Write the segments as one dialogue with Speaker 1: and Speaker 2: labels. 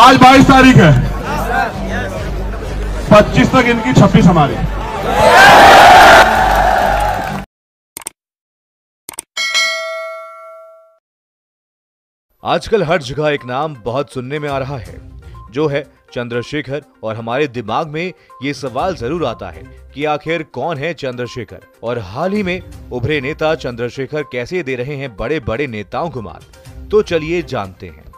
Speaker 1: आज बाईस तारीख है। पच्चीस तक इनकी छब्बीस हमारी।
Speaker 2: आजकल हर जगह एक नाम बहुत सुनने में आ रहा है, जो है चंद्रशेखर, और हमारे दिमाग में ये सवाल ज़रूर आता है कि आखिर कौन है चंद्रशेखर? और हाल ही में उभरे नेता चंद्रशेखर कैसे दे रहे हैं बड़े बड़े नेताओं को मात? तो चलिए जानते हैं।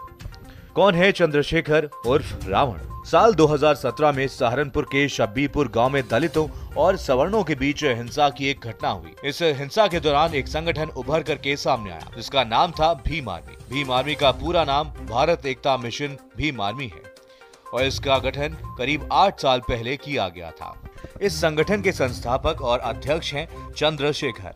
Speaker 2: कौन है चंद्रशेखर उर्फ़ रावण? साल 2017 में सहारनपुर के शब्बीपुर गाँव में दलितों और सवर्णों के बीच हिंसा की एक घटना हुई। इस हिंसा के दौरान एक संगठन उभर करके सामने आया, जिसका नाम था भीम आर्मी। भीम आर्मी का पूरा नाम भारत एकता मिशन भीम आर्मी है और इसका गठन करीब आठ साल पहले किया गया था। इस संगठन के संस्थापक और अध्यक्ष हैं चंद्रशेखर,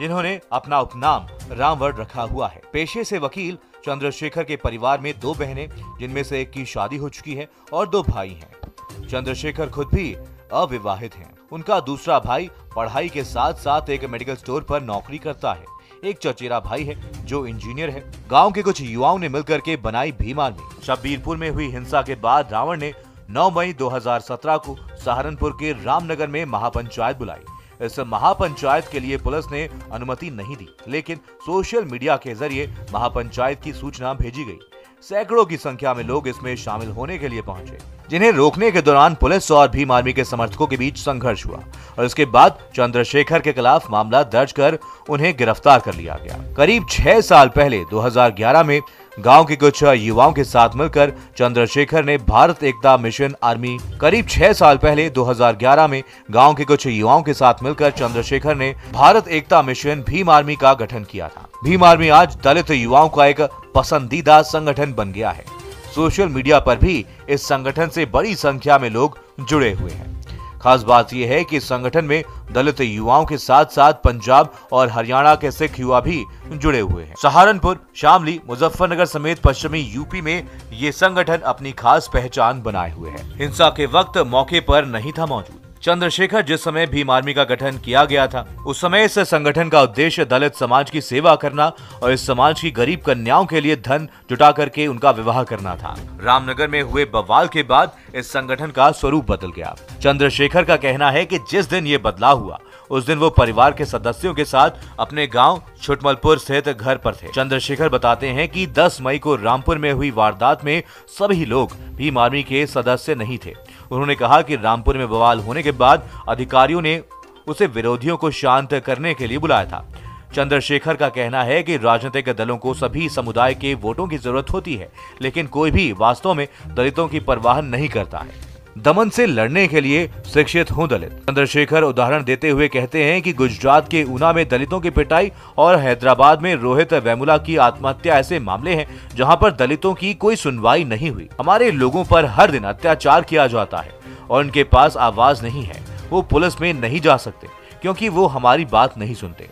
Speaker 2: जिन्होंने अपना उपनाम रामवड़ रखा हुआ है। पेशे से वकील चंद्रशेखर के परिवार में दो बहनें, जिनमें से एक की शादी हो चुकी है और दो भाई हैं। चंद्रशेखर खुद भी अविवाहित हैं। उनका दूसरा भाई पढ़ाई के साथ साथ एक मेडिकल स्टोर पर नौकरी करता है। एक चचेरा भाई है, जो इंजीनियर है। गाँव के कुछ युवाओं ने मिलकर के बनाई भीम आर्मी शब्बीरपुर में हुई हिंसा के बाद रावण ने 9 मई 2017 को सहारनपुर के रामनगर में महापंचायत बुलाई। इस महापंचायत के लिए पुलिस ने अनुमति नहीं दी, लेकिन सोशल मीडिया के ज़रिए महापंचायत की सूचना भेजी गई। सैकड़ों की संख्या में लोग इसमें शामिल होने के लिए पहुँचे, जिन्हें रोकने के दौरान पुलिस और भीम आर्मी के समर्थकों के बीच संघर्ष हुआ और इसके बाद चंद्रशेखर के खिलाफ मामला दर्ज कर उन्हें गिरफ़्तार कर लिया गया। करीब छह साल पहले 2011 में गाँव के कुछ युवाओं के साथ मिलकर चंद्रशेखर ने भारत एकता मिशन आर्मी करीब छह साल पहले 2011 में गाँव के कुछ युवाओं के साथ मिलकर चंद्रशेखर ने भारत एकता मिशन भीम आर्मी का गठन किया था। भीम आर्मी आज दलित युवाओं का एक पसंदीदा संगठन बन गया है। सोशल मीडिया पर भी इस संगठन से बड़ी संख्या में लोग जुड़े हुए हैं। खास बात यह है कि संगठन में दलित युवाओं के साथ साथ पंजाब और हरियाणा के सिख युवा भी जुड़े हुए हैं। सहारनपुर, शामली, मुजफ्फरनगर समेत पश्चिमी यूपी में ये संगठन अपनी खास पहचान बनाए हुए है। हिंसा के वक्त मौके पर नहीं था मौजूद। चंद्रशेखर जिस समय भीम आर्मी का गठन किया गया था, उस समय इस संगठन का उद्देश्य दलित समाज की सेवा करना और इस समाज की गरीब कन्याओं के लिए धन जुटा करके उनका विवाह करना था। रामनगर में हुए बवाल के बाद इस संगठन का स्वरूप बदल गया। चंद्रशेखर का कहना है कि जिस दिन ये बदलाव हुआ, उस दिन वो परिवार के सदस्यों के साथ अपने गाँव छुटमलपुर स्थित घर पर थे। चंद्रशेखर बताते हैं कि 10 मई को रामपुर में हुई वारदात में सभी लोग भीम आर्मी के सदस्य नहीं थे। उन्होंने कहा कि रामपुर में बवाल होने के बाद अधिकारियों ने उसे विरोधियों को शांत करने के लिए बुलाया था। चंद्रशेखर का कहना है कि राजनीतिक दलों को सभी समुदाय के वोटों की ज़रूरत होती है, लेकिन कोई भी वास्तव में दलितों की परवाह नहीं करता है। दमन से लड़ने के लिए शिक्षित हूँ दलित। चंद्रशेखर उदाहरण देते हुए कहते हैं कि गुजरात के ऊना में दलितों की पिटाई और हैदराबाद में रोहित वेमुला की आत्महत्या ऐसे मामले हैं जहाँ पर दलितों की कोई सुनवाई नहीं हुई। हमारे लोगों पर हर दिन अत्याचार किया जाता है और उनके पास आवाज़ नहीं है। वो पुलिस में नहीं जा सकते, क्योंकि वो हमारी बात नहीं सुनते।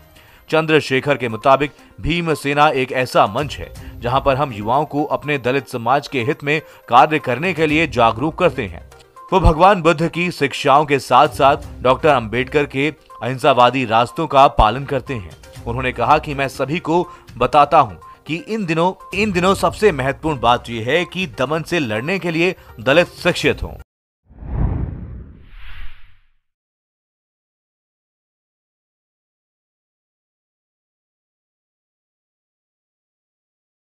Speaker 2: चंद्रशेखर के मुताबिक भीम सेना एक ऐसा मंच है जहाँ पर हम युवाओं को अपने दलित समाज के हित में कार्य करने के लिए जागरूक करते हैं। वो भगवान बुद्ध की शिक्षाओं के साथ साथ डॉक्टर अंबेडकर के अहिंसावादी रास्तों का पालन करते हैं। उन्होंने कहा कि मैं सभी को बताता हूँ कि इन दिनों इन दिनों सबसे महत्वपूर्ण बात यह है कि दमन से लड़ने के लिए दलित शिक्षित हों।